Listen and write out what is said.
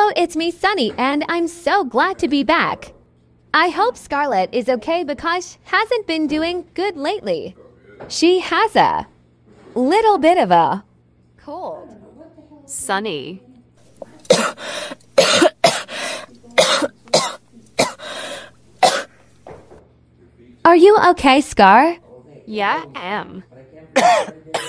Hello, it's me, Sunny, and I'm so glad to be back. I hope Scarlett is okay because she hasn't been doing good lately. She has a little bit of a cold. Sunny. Are you okay, Scar? Yeah, I am.